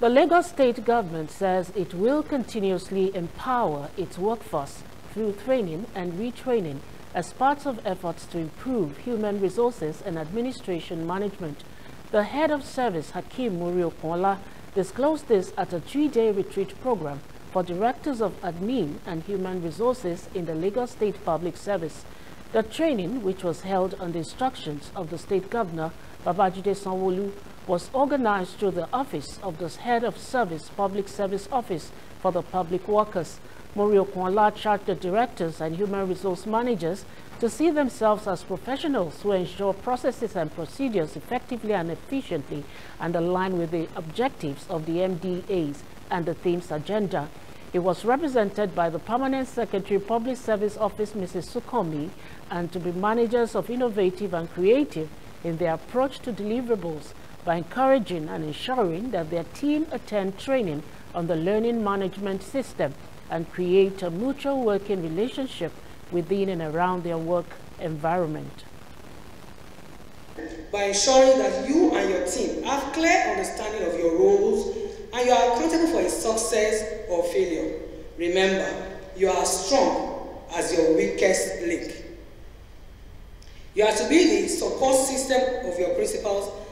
The Lagos state government says it will continuously empower its workforce through training and retraining as part of efforts to improve human resources and administration management. The head of service, Hakeem Muri disclosed this at a three-day retreat program for directors of admin and human resources in the Lagos State Public Service. The training, which was held on the instructions of the state governor, Babajide Sanwo-Olu, was organized through the office of the head of service public service office for the public workers. Muri-Okunola the directors and human resource managers to see themselves as professionals who ensure processes and procedures effectively and efficiently and align with the objectives of the MDAs and the THEMES agenda. It was represented by the Permanent Secretary Public Service Office, Mrs. Sukomi, and to be managers of innovative and creative in their approach to deliverables by encouraging and ensuring that their team attend training on the learning management system and create a mutual working relationship within and around their work environment. By ensuring that you and your team have clear understanding of your roles and you are accountable for its success or failure. Remember, you are strong as your weakest link. You are to be the support system of your principals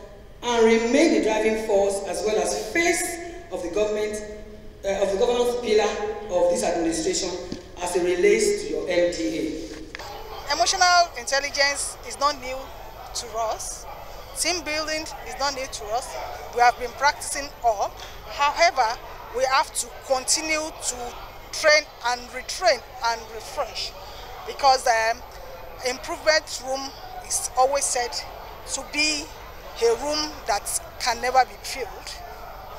and remain the driving force as well as face of the government uh, of the governance pillar of this administration as it relates to your MDA. Emotional intelligence is not new to us. Team building is not new to us. We have been practicing all. However, we have to continue to train and retrain and refresh because um, improvement room is always said to be a room that can never be filled.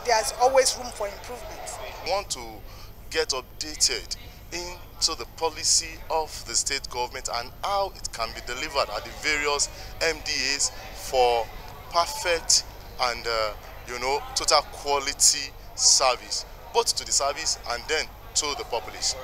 There's always room for improvement. We want to get updated into the policy of the state government and how it can be delivered at the various MDAs for perfect and uh, you know total quality service both to the service and then to the populace.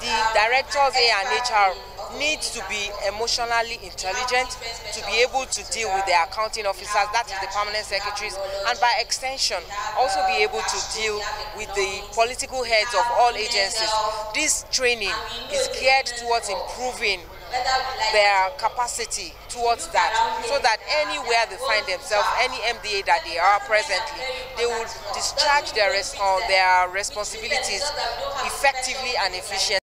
The directors A and HR need to be emotionally intelligent to be able to deal with their accounting officers, that is the permanent secretaries, and by extension also be able to deal with the political heads of all agencies. This training is geared towards improving their capacity towards that so that anywhere they find themselves, any MDA that they are presently, they will discharge their, res uh, their responsibilities effectively and efficiently.